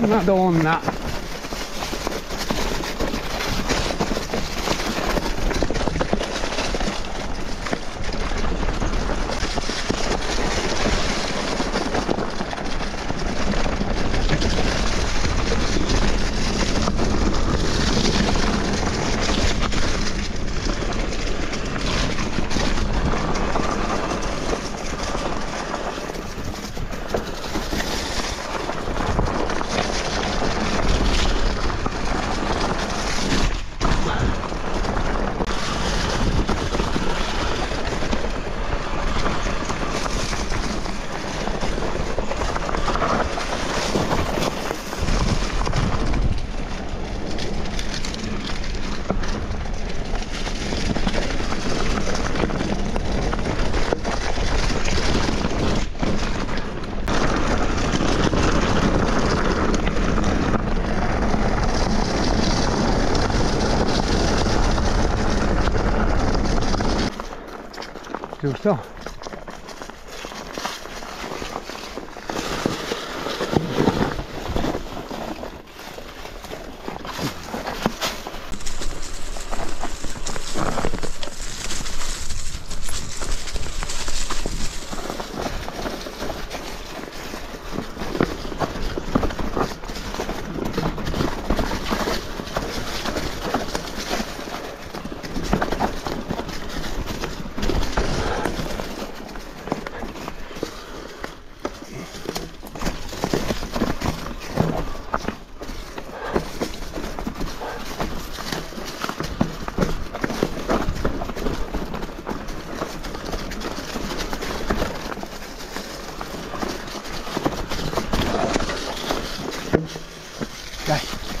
Madonna. Göksel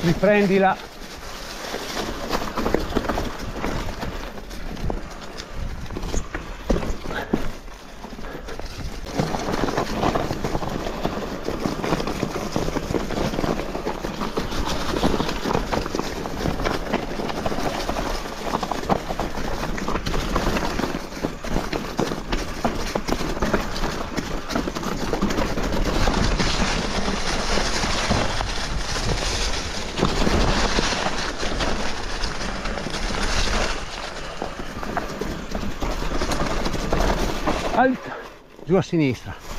riprendila. Alta, giù a sinistra.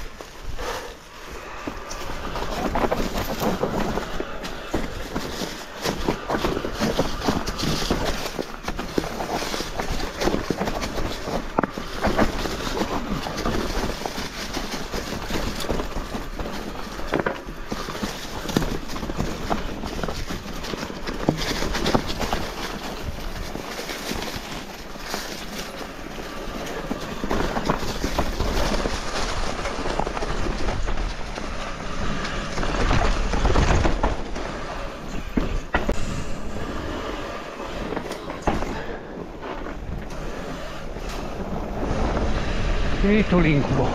Finito l'incubo.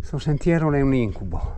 Sto sentiero è un incubo.